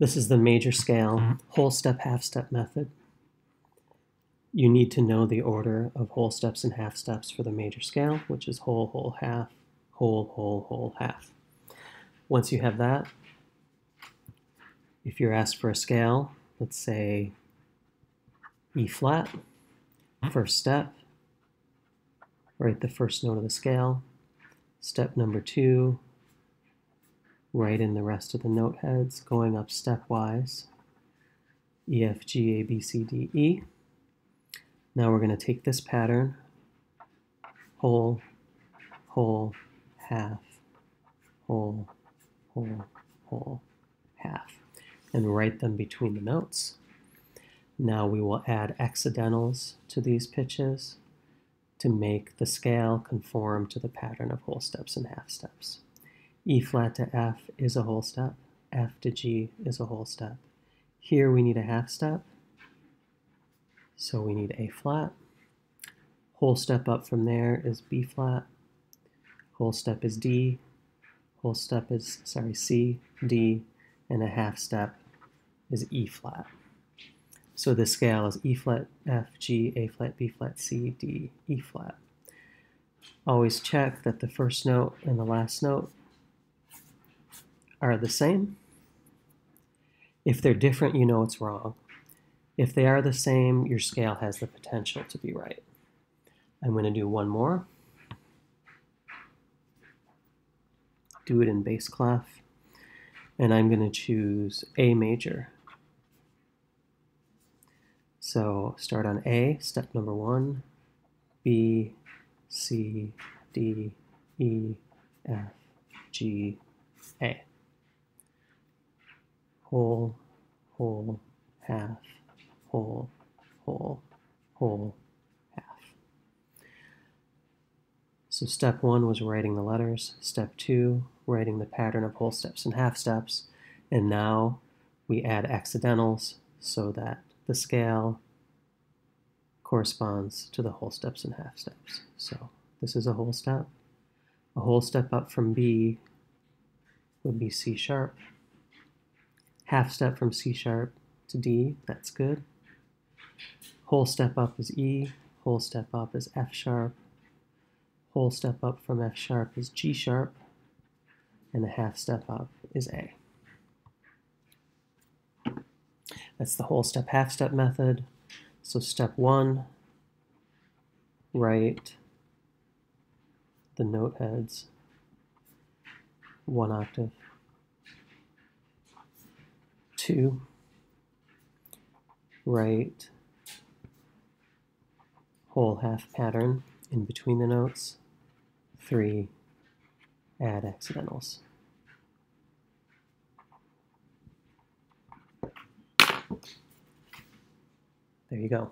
This is the major scale mm-hmm. whole step, half step method. You need to know the order of whole steps and half steps for the major scale, which is whole, whole, half, whole, whole, whole, half. Once you have that, if you're asked for a scale, let's say E flat, mm-hmm. first step, write the first note of the scale. Step number two, write in the rest of the note heads going up stepwise. E, F, G, A, B, C, D, E. Now we're going to take this pattern, whole, whole, half, whole, whole, whole, half, and write them between the notes. Now we will add accidentals to these pitches to make the scale conform to the pattern of whole steps and half steps. E flat to F is a whole step, F to G is a whole step. Here we need a half step, so we need A flat. Whole step up from there is B flat. Whole step is D. Whole step is, sorry, C, D, and a half step is E flat. So the scale is E flat, F, G, A flat, B flat, C, D, E flat. Always check that the first note and the last note are the same. If they're different, you know it's wrong. If they are the same, your scale has the potential to be right. I'm going to do one more. Do it in bass clef. And I'm going to choose A major. So start on A, step number one, B, C, D, E, F, G, A. Whole, whole, half, whole, whole, whole, half. So step one was writing the letters. Step two, writing the pattern of whole steps and half steps. And now we add accidentals so that the scale corresponds to the whole steps and half steps. So this is a whole step. A whole step up from B would be C sharp. Half step from C sharp to D, that's good. Whole step up is E, whole step up is F sharp. Whole step up from F sharp is G sharp, and a half step up is A. That's the whole step, half step method. So step one, write the note heads one octave. Two, write whole half pattern in between the notes. Three, add accidentals. There you go.